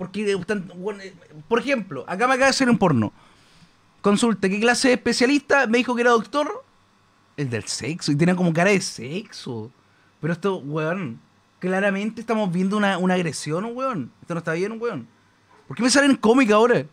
Porque, eh, eh, por ejemplo, acá me acaba de hacer un porno. Consulta, ¿qué clase de especialista? Me dijo que era doctor. El del sexo. Y tenía como cara de sexo. Pero esto, weón. Claramente estamos viendo una, una agresión, weón. Esto no está bien, weón. ¿Por qué me salen cómica ahora?